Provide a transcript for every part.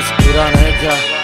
कुछ पुराना है क्या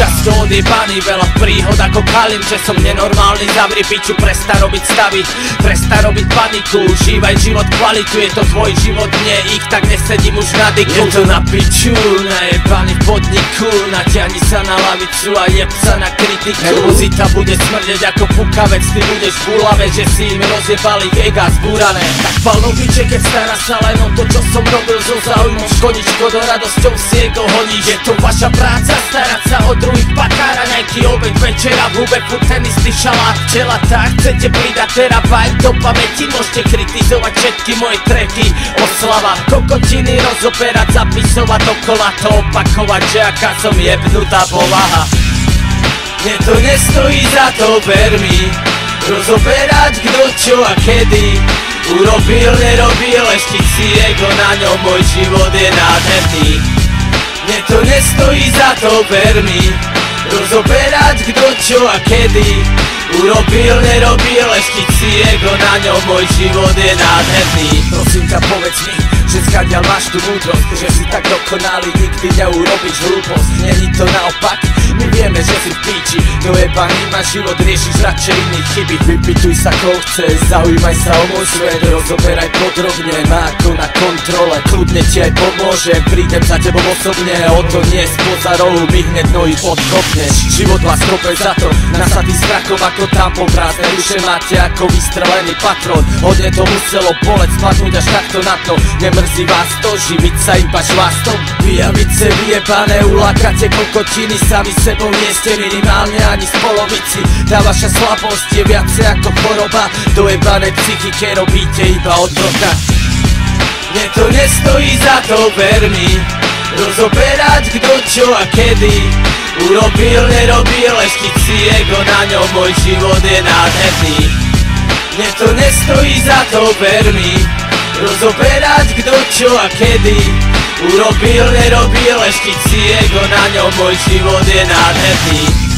často odjebaný, veľa príhod ako Kalim Že som nenormálny, zavri piču, presta robiť stavy. Presta robiť paniku, užívaj život kvalitu Je to tvoj život, nie ich, tak nesedím už na dyku Je to na piču, najebaný v podniku Natiahni sa na lavicu a jeb sa na kritiku. Nervozita bude smrdeť ako pukavec Ty budeš v úlave, že si im rozjebali vega zbúrané. Tak palno biče, keď stará sa len o to, čo som robil so záujmom. Škodiť škodo radosťou si ego honíš. Je to vaša práca, starať sa o druhých pakára Nejaký obed večera v hube, furt ten istý šalát Včela tak, chcete pridať terabajt do pamäti. Môžete kritizovať všetky moje treky Oslava, kokotiny rozoberať, zapisovať dokola. To opakovať Že aká som jebnutá povaha. Mne to nestojí za to, ver mi. Rozoberať kto čo a kedy. Urobil, nerobil, eštiť si ego na ňom Môj život je nádherný Mne to nestojí za to, ver mi. Rozoberať kto čo a kedy. Urobil, nerobil, eštiť si ego na ňom Môj život je nádherný. Prosím ťa povedz mi, že skadiaľ máš tú múdrosť Že si tak dokonalý, nikdy neurobíš hlúposť. Není to naopak, my píči Dojebaný máš život, riešiš radšej iných chyby. Vypituj sa koho chceš, zaujímaj sa o môj svet. Rozoberaj podrobne, má to na kontrole. Kľudne ti aj pomôžem, prídem za tebou osobne. O to nie spoza rohu, mi hneď nohy podkopneš Život vás kope za to, nasatý strakom ako tampon Prázdne duše máte ako vystrelený patron. Hodne to muselo boleť, spadnúť až takto na to. Nemrzí vás to, živiť sa iba švastom Pijavice vyjebané, ulákate kokotiny Sami sebou nie ste minimálne ani z polovici. Tá vaša slabosť je viacej ako choroba. Dojebané psychike robíte iba od roka Mne to nestojí za to, ver mi. Rozoberať kto čo a kedy. Urobil, nerobil, eštiť si ego na ňom Môj život je nádherný. Mne to nestojí za to, ver mi. Rozoberať kto čo a kedy. Urobil, nerobil, eštiť si ego na ňom Môj život je nádherný